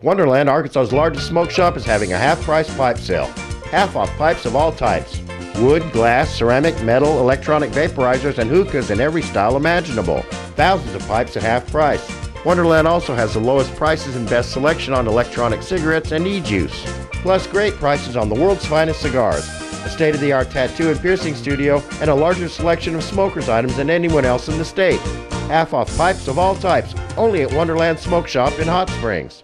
Wonderland, Arkansas's largest smoke shop, is having a half price pipe sale. Half off pipes of all types wood, glass, ceramic, metal, electronic vaporizers, and hookahs in every style imaginable. Thousands of pipes at half price. Wonderland also has the lowest prices and best selection on electronic cigarettes and e-juice. Plus great prices on the world's finest cigars, a state-of-the-art tattoo and piercing studio, and a larger selection of smokers items than anyone else in the state. Half off pipes of all types, only at Wonderland Smoke Shop in Hot Springs.